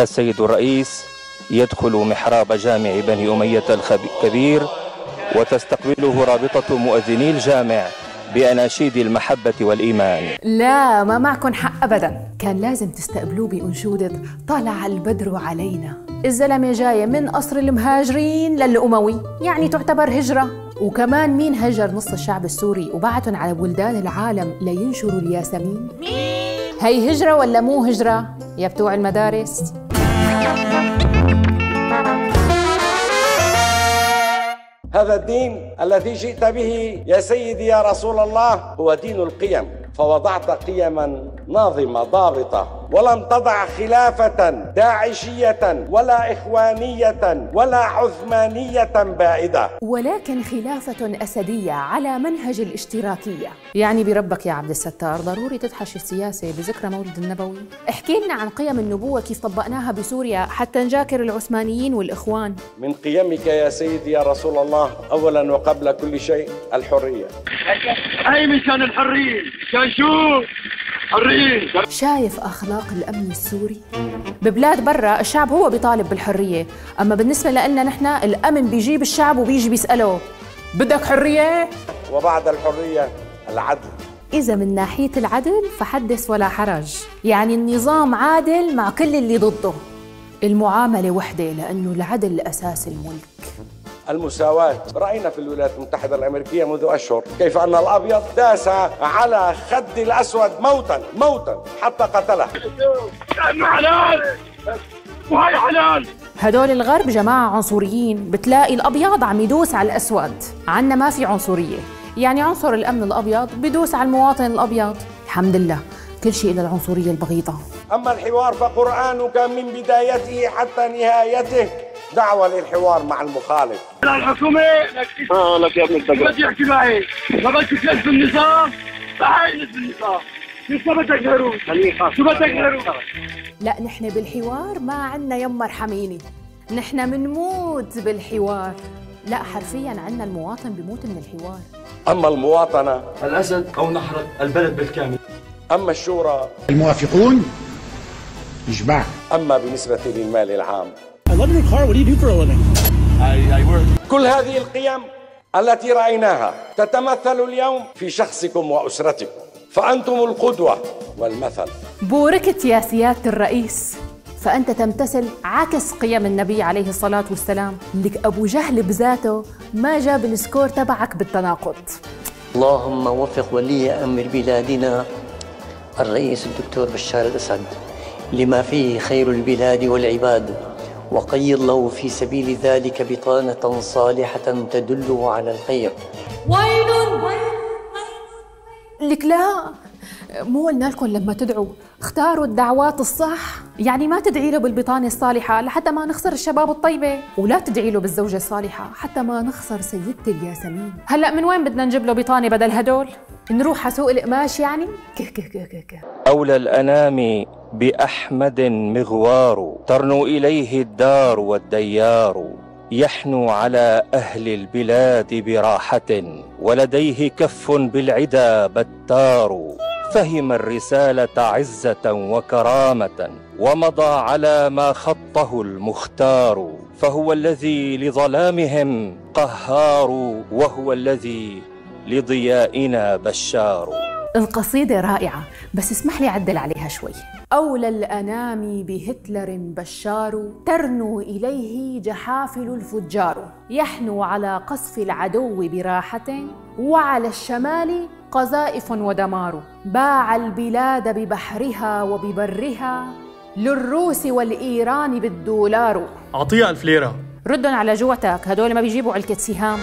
السيد الرئيس يدخل محراب جامع بني أمية الكبير وتستقبله رابطة مؤذني الجامع بأناشيد المحبة والإيمان. لا ما معكم حق أبدا. كان لازم تستقبلوه بأنشودة طلع البدر علينا. الزلمة جاية من قصر المهاجرين للأموي يعني تعتبر هجرة. وكمان مين هجر نص الشعب السوري وبعتهم على بلدان العالم لينشروا الياسمين؟ مين؟ هي هجرة ولا مو هجرة؟ يا بتوع المدارس؟ هذا الدين الذي جئت به يا سيدي يا رسول الله هو دين القيم فوضعت قيما ناظمه ضابطة. ولم تضع خلافة داعشية ولا إخوانية ولا عثمانية بائدة. ولكن خلافة أسدية على منهج الاشتراكية. يعني بربك يا عبد الستار ضروري تدحش السياسة بذكرى مولد النبوي. احكي لنا عن قيم النبوة كيف طبقناها بسوريا حتى نجاكر العثمانيين والإخوان. من قيمك يا سيدي يا رسول الله أولا وقبل كل شيء الحرية. أي مشان الحرية؟ كان شو حرية. شايف أخلاق الأمن السوري؟ ببلاد برا الشعب هو بيطالب بالحرية. أما بالنسبة لنا نحن الأمن بيجيب الشعب وبيجي بيسأله. بدك حرية؟ وبعد الحرية العدل. إذا من ناحية العدل فحدث ولا حرج. يعني النظام عادل مع كل اللي ضده. المعاملة وحدة لأنه العدل أساس الملك. المساواة. رأينا في الولايات المتحدة الأمريكية منذ أشهر كيف أن الأبيض داس على خد الأسود موتا موتا حتى قتله. حلال وهي حلال هدول الغرب جماعة عنصريين بتلاقي الأبيض عم يدوس على الأسود. عنا ما في عنصرية. يعني عنصر الأمن الأبيض بدوس على المواطن الأبيض. الحمد لله كل شيء إلى العنصرية البغيضة. أما الحوار فقرآنك من بدايته حتى نهايته. دعوة للحوار مع المخالف. الحكومة. آه لك يا ابن الدجال بدي احكي معي ما بدك تكذب النظام تعال بالنظام. شو بدك هرو شو بدك هرو لا نحن بالحوار ما عنا يما ارحميني نحن منموت بالحوار. لا حرفيا عنا المواطن بموت من الحوار. أما المواطنة الأسد أو نحرق البلد بالكامل. أما الشورى الموافقون يجمع أما بالنسبة للمال العام. I love your car. What do you do for a living? I, I work. كل هذه القيم التي رأيناها تتمثل اليوم في شخصكم وأسرتكم. فأنتم القدوة والمثل. بوركت يا سيادة الرئيس. فأنت تمتثل عكس قيم النبي عليه الصلاة والسلام. لك أبو جهل بذاته ما جاب ال score تبعك بالتناقض. اللهم وفق ولي أمر بلادنا الرئيس الدكتور بشار الأسد. لما فيه خير البلاد والعباد. وقيض له في سبيل ذلك بطانة صالحة تدله على الخير. ويل لك لا مو قلنا لكم لما تدعوا اختاروا الدعوات الصح. يعني ما تدعي له بالبطانة الصالحة لحتى ما نخسر الشباب الطيبة ولا تدعي له بالزوجة الصالحة حتى ما نخسر سيدة الياسمين. هلأ من وين بدنا نجيب له بطانة بدل هدول؟ نروح على سوق القماش يعني؟ كه كه كه كه كه. أولى الأنام بأحمد مغوار ترنو إليه الدار والديار يحنو على أهل البلاد براحة ولديه كف بالعدا بتار. فهم الرسالة عزة وكرامة ومضى على ما خطه المختار. فهو الذي لظلامهم قهار وهو الذي لضيائنا بشار. القصيدة رائعة بس اسمح لي عدل عليها شوي. أولى الأنام بهتلر بشار ترنو إليه جحافل الفجار. يحنو على قصف العدو براحة وعلى الشمال قذائف ودمار. باع البلاد ببحرها وببرها للروس والإيران بالدولار. أعطيها ألف ليرة. ردن على جوتك هدول ما بيجيبوا علكة سهام.